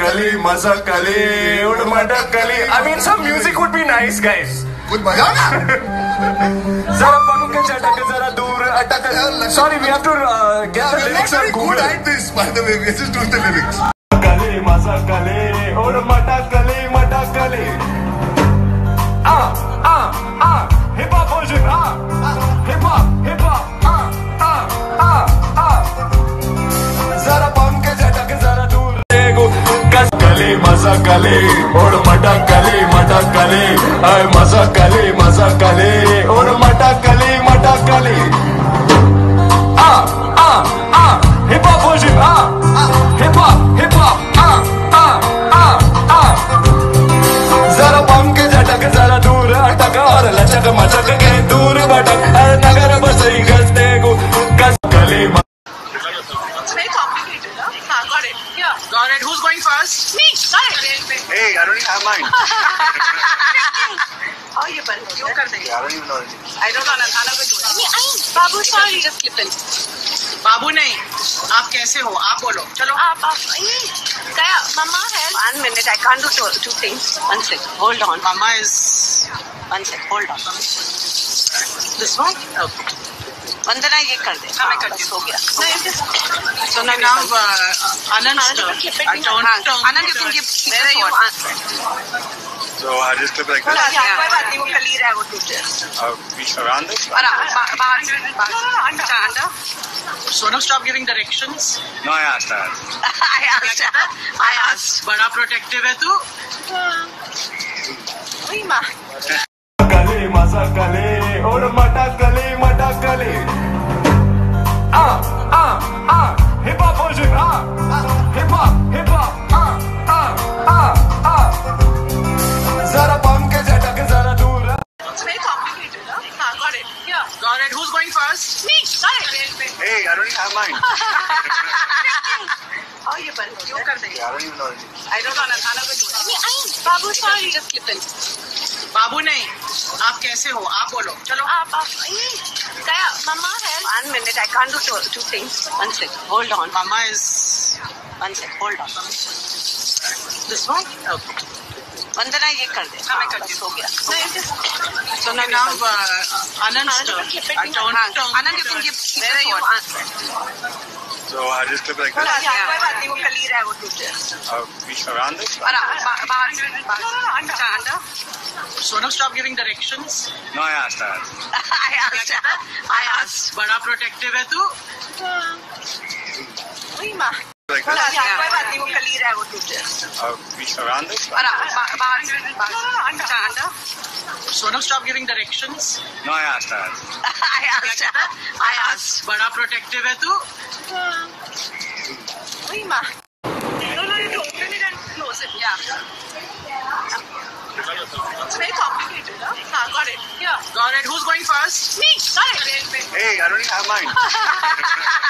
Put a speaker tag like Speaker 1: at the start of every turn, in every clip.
Speaker 1: मसकली उड़ मटकली I mean some music would be nice guys
Speaker 2: कुछ बजाओ ना
Speaker 1: जरा पंख चटक जरा दूर अटक Sorry we have to uh, get the lyrics on
Speaker 2: good
Speaker 1: Google
Speaker 2: at this by the way we just do the
Speaker 1: मज़ा कली और मटक कली मटक कली आय मज़ा कली मज़ा कली और मटक कली मटक कली आ हिप जरा जरा दूर और लचक
Speaker 3: Got it. Who's going first? Me. Got it.
Speaker 2: hey I don't even have mine
Speaker 3: Oh, ये पर क्यों कर देंगे?
Speaker 2: I don't even know anything
Speaker 3: I don't know. Anna will do it. Me, I. Babu, sorry, just slip in. बाबू नहीं. आप कैसे हो? आप बोलो. चलो. आप आप. Kaya, Mama help. One minute. I can't do two, two things. One sec. Hold on. Mama is. One sec. Hold on. This one. Vandana ये कर दे हाँ दी हो गया so now uh, Anand Anand you can give where are you
Speaker 2: so I just clip like
Speaker 3: कोई
Speaker 2: this
Speaker 3: बात नहीं वो कली रहा है वो टूटे
Speaker 2: uh, we around this
Speaker 3: और बाहर से बाहर अच्छा अंडा Sonu stop giving directions
Speaker 2: no I asked that
Speaker 3: I asked I asked बड़ा प्रोटेक्टिव है तू वही माँ
Speaker 1: कली मज़ा कली और मटकली मटकली आ
Speaker 2: I don't even have mine
Speaker 3: oh ये पर क्यों कर देंगे
Speaker 2: I don't even know anything
Speaker 3: I don't know Anna will do it me I Babu sorry just slip in बाबू नहीं आप कैसे हो आप बोलो चलो आप आप Kaya Mama help one minute I can't do two, two things one sec hold on Mama is one sec hold on this one okay वंदना ये कर दे हाँ मैं कर दी हो गया so now uh, Anand Anand you can give where are you
Speaker 2: so I just clip like
Speaker 3: कोई
Speaker 2: this
Speaker 3: बात नहीं वो कली रहा है वो टूटे
Speaker 2: uh, we around this
Speaker 3: और बा- बाहर से बाहर अच्छा अंडा Sonu stop giving directions
Speaker 2: no I asked that
Speaker 3: I asked I asked बड़ा प्रोटेक्टिव है तू वही माँ
Speaker 2: like
Speaker 3: कोई
Speaker 2: this
Speaker 3: बात नहीं वो कली रहा है वो टूटे
Speaker 2: uh, we around this
Speaker 3: और बा- बाहर से बाहर अच्छा अंडा Sonu stop giving directions
Speaker 2: no I asked that
Speaker 3: I asked I asked बड़ा प्रोटेक्टिव है तू वही माँ No, no, you open it and close it. Yeah. It's very complicated, huh? Ah, got it. Yeah. Got it. Who's going first? Me. Got it.
Speaker 2: hey I don't even have mine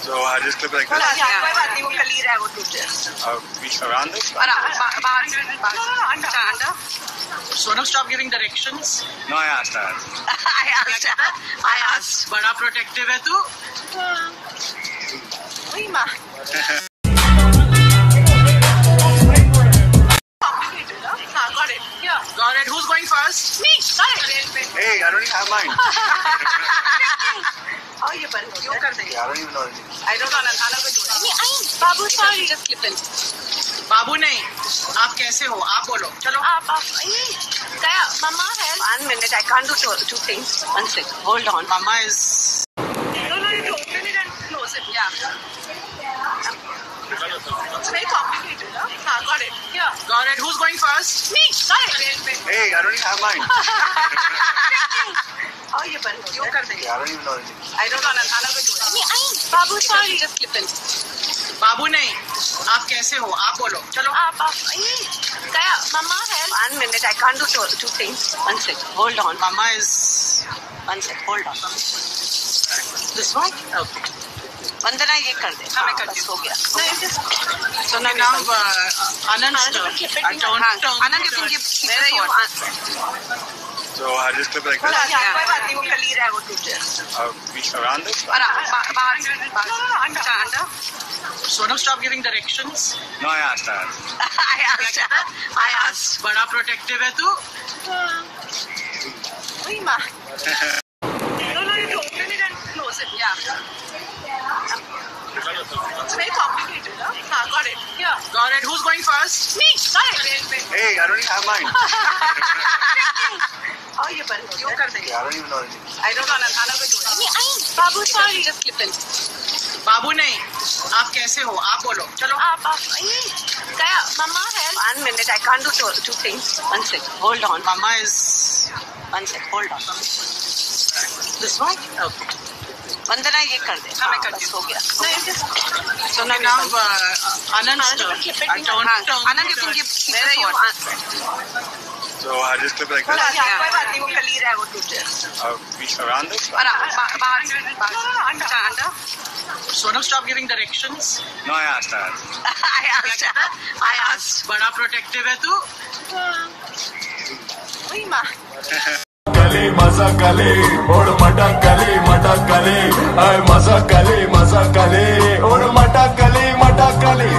Speaker 3: give where are you
Speaker 2: so I just clip like
Speaker 3: कोई
Speaker 2: this
Speaker 3: बात नहीं वो कली रहा है वो टूटे
Speaker 2: uh, we around this
Speaker 3: और बा- बाहर से बाहर अच्छा अंडा Sonu stop giving directions
Speaker 2: no I asked that
Speaker 3: I asked I asked बड़ा प्रोटेक्टिव है तू वही माँ complicated huh? हाँ got it yeah got it who's going first me got it
Speaker 2: hey I don't even have mine
Speaker 3: oh ये पर क्यों कर देंगे
Speaker 2: I don't even know
Speaker 3: I don't know Anna will do it me I Babu sorry just slip in बाबू नहीं आप कैसे हो आप बोलो चलो आप आप Kaya Mama help one minute I can't do two, two things one sec hold on Mama is no no you open it and close it yeah It's very complicated, huh? Ah, got it. Yeah. Got it. Who's going first? Me. Got it.
Speaker 2: hey I don't even have mine
Speaker 3: Oh, ये पर क्यों कर देंगे?
Speaker 2: I don't even know.
Speaker 3: बाबू नहीं आप कैसे हो आप बोलो चलो
Speaker 4: आप आप ई, Kaya, Mama help. One minute, I can't do two, two things. One second, hold on.
Speaker 3: Mama is
Speaker 4: One second, hold on.
Speaker 3: This one okay
Speaker 4: Vandana ये कर दे
Speaker 3: हाँ, मैं
Speaker 4: हाँ, बस
Speaker 3: हूँ।
Speaker 4: हो गया
Speaker 3: So now, now uh, Anand,
Speaker 4: Anand,
Speaker 3: turn.
Speaker 4: you can keep it
Speaker 3: Uh,
Speaker 4: in
Speaker 3: turn,
Speaker 4: your hand.
Speaker 3: turn,
Speaker 4: Anand, you can
Speaker 3: turn.
Speaker 4: keep- Where are you?
Speaker 2: So I just clip like
Speaker 4: हाँ,
Speaker 2: this.
Speaker 4: यहाँ कोई बात नहीं, वो कल ही रहा है, वो टूट जाएगा।
Speaker 2: Uh, reach around this.
Speaker 4: और आ- बा- बाहर से, बाहर से। अच्छा, अंदर?
Speaker 3: Sonal, stop giving directions.
Speaker 2: No, I asked that.
Speaker 4: I asked, I asked.
Speaker 3: बड़ा प्रोटेक्टिव है तू
Speaker 4: वही माँ। No, no, you open it and close it, yeah. It's very complicated, huh? हाँ, got it. Yeah.
Speaker 3: Got it. Who's going first?
Speaker 4: Me, got it.
Speaker 2: Hey, I don't even have mine.
Speaker 4: बाबू
Speaker 3: नहीं आप कैसे हो? आप बोलो। चलो।
Speaker 4: आप आप क्या मम्मा है। One minute I two two things one second hold on
Speaker 3: mama is
Speaker 4: one second hold on
Speaker 3: this one
Speaker 4: Vandana ये कर दे.
Speaker 3: हाँ, मैं कर
Speaker 4: दूँ हो। गया.
Speaker 3: So now Anant
Speaker 4: Anant you can मेरा you
Speaker 2: So I just clip like this. Uh, we surround this.
Speaker 4: One.
Speaker 3: Sonam, stop giving directions.
Speaker 2: No, I asked that.
Speaker 4: I asked. I asked.
Speaker 3: बड़ा protective है तू.
Speaker 4: वही माँ.
Speaker 1: कले मज़ा कले और मटा कले मटा कले अरे मज़ा कले मज़ा कले और मटा कले मटा कले